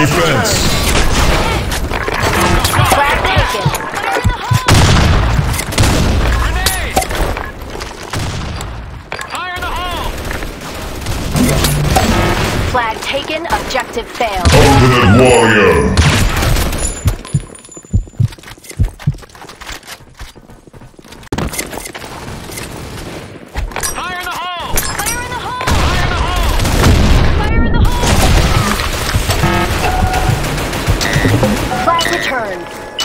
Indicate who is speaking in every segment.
Speaker 1: Defense.
Speaker 2: Flag taken, objective failed.
Speaker 1: Ultimate Warrior!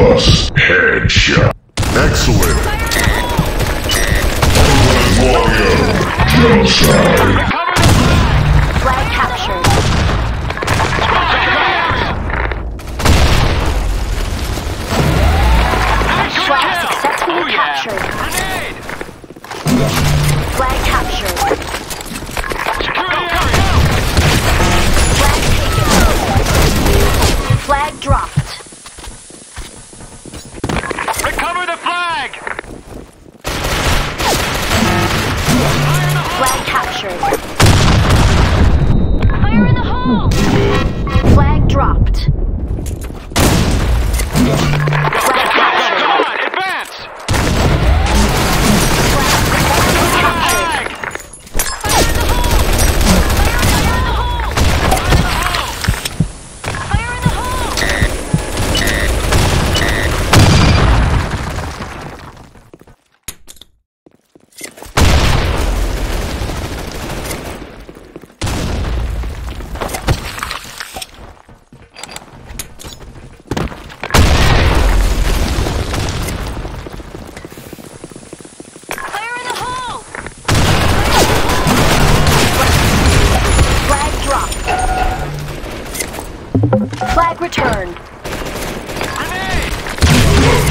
Speaker 1: plus headshot. Excellent. Warrior, genocide.
Speaker 2: 一下。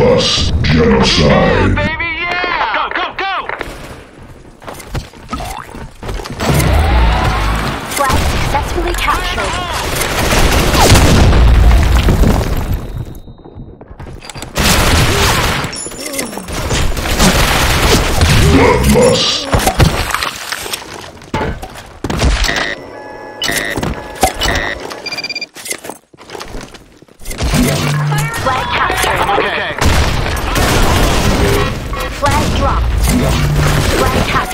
Speaker 2: plus
Speaker 3: genocide. Yeah, baby, yeah! Go, go, go!
Speaker 2: Flag successfully captured.
Speaker 1: Bloodlust.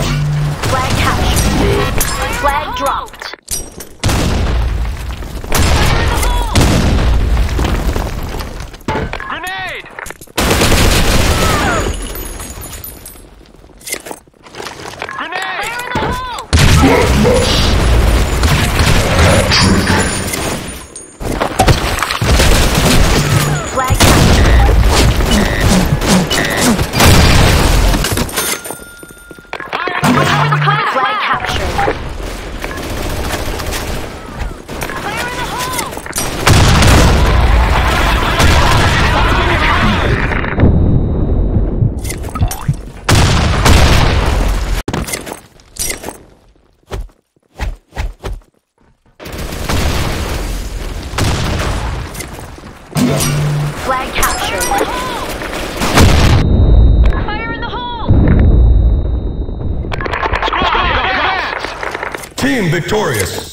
Speaker 2: Flag captured. Flag dropped.
Speaker 1: Victorious.